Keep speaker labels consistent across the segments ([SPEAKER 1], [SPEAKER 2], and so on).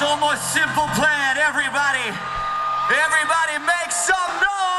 [SPEAKER 1] It's almost simple plan. Everybody, everybody make some noise!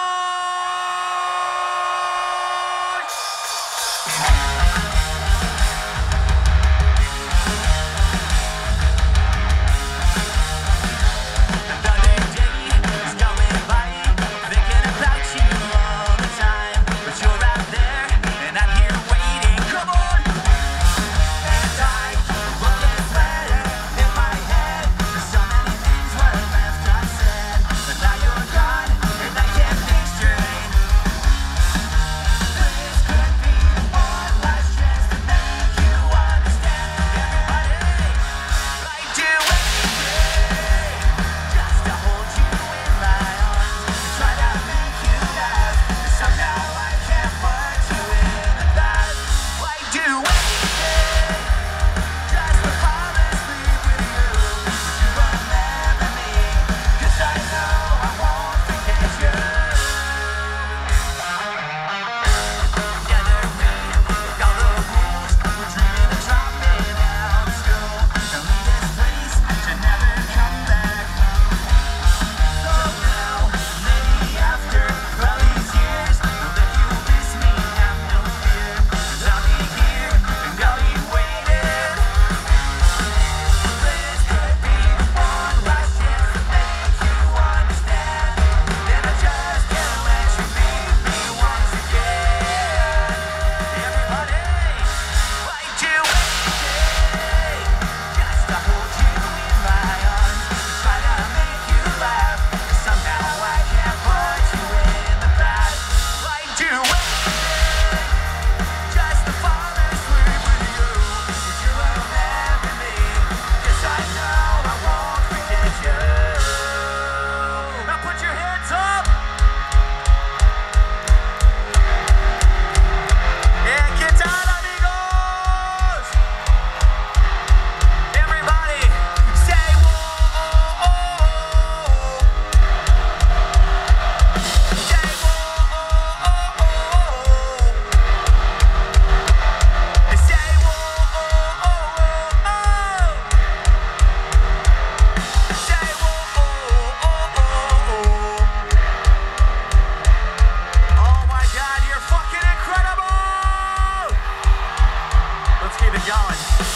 [SPEAKER 1] John.